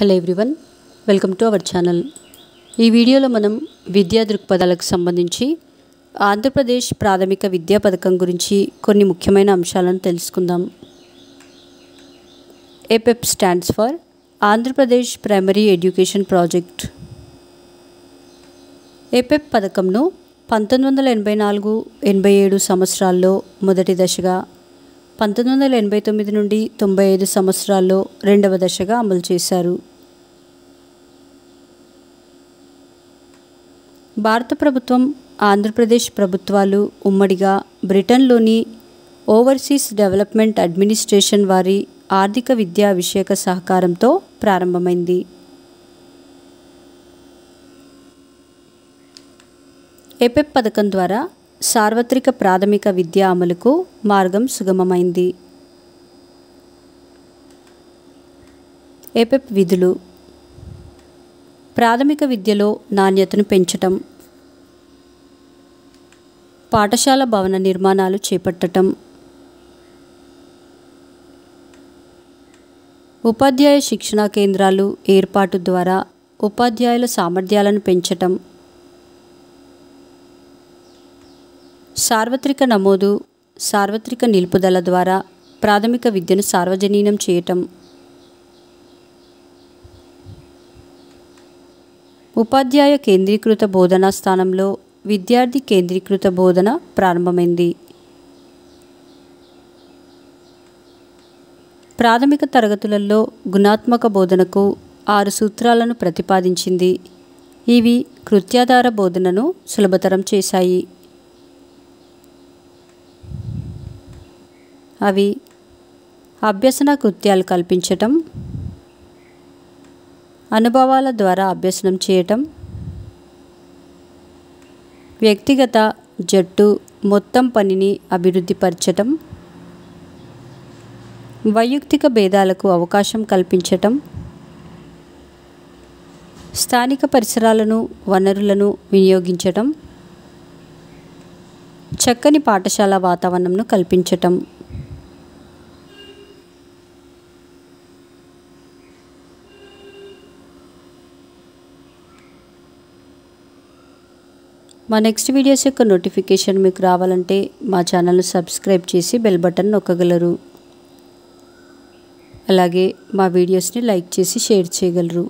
Hello everyone welcome to our channel. ఈ వీడియోలో మనం విద్యా దృక్పథాలకు సంబంధించి ఆంధ్రప్రదేశ్ ప్రాథమిక విద్యా పథకం గురించి కొన్ని ముఖ్యమైన అంశాలను తెలుసుకుందాం. APEP stands for Andhra Pradesh primary education project APEP పథకంను పంతొమ్మిది వందల ఎనభై నాలుగు ఎనభై ఏడు సంవత్సరాల్లో మొదటి దశగా పంతొమ్మిది వందల ఎనభై తొమ్మిది నుండి తొంభై ఐదు సంవత్సరాల్లో రెండవ దశగా అమలు చేశారు. భారత ప్రభుత్వం ఆంధ్రప్రదేశ్ ప్రభుత్వాలు ఉమ్మడిగా బ్రిటన్లోని ఓవర్సీస్ డెవలప్మెంట్ అడ్మినిస్ట్రేషన్ వారి ఆర్థిక విద్యా విషయక సహకారంతో ప్రారంభమైంది. ఎపెప్ పథకం ద్వారా సార్వత్రిక ప్రాథమిక విద్యా అమలుకు మార్గం సుగమమైంది. ఏపెప్ విధులు ప్రాథమిక విద్యలో నాణ్యతను పెంచటం పాఠశాల భవన నిర్మాణాలు చేపట్టటం ఉపాధ్యాయ శిక్షణా కేంద్రాలు ఏర్పాటు ద్వారా ఉపాధ్యాయుల సామర్థ్యాలను పెంచటం సార్వత్రిక నమోదు సార్వత్రిక నిలుపుదల ద్వారా ప్రాథమిక విద్యను సార్వజనీనం చేయటం ఉపాధ్యాయ కేంద్రీకృత బోధనా స్థానంలో విద్యార్థి కేంద్రీకృత బోధన ప్రారంభమైంది. ప్రాథమిక తరగతులలో గుణాత్మక బోధనకు ఆరు సూత్రాలను ప్రతిపాదించింది. ఇవి కృత్యాధార బోధనను సులభతరం చేశాయి. అవి అభ్యసన కృత్యాలు కల్పించటం అనుభవాల ద్వారా అభ్యసనం చేయటం. వ్యక్తిగత జట్టు మొత్తం పనిని అభివృద్ధిపరచటం. వైయక్తిక భేదాలకు అవకాశం కల్పించటం. స్థానిక పరిసరాలను వనరులను వినియోగించటం. చక్కని పాఠశాల వాతావరణంను కల్పించటం. మా నెక్స్ట్ వీడియోస్ యొక్క నోటిఫికేషన్ మీకు రావాలంటే మా ఛానల్ను సబ్స్క్రైబ్ చేసి బెల్ బటన్ నొక్కగలరు. అలాగే మా వీడియోస్ని లైక్ చేసి షేర్ చేయగలరు.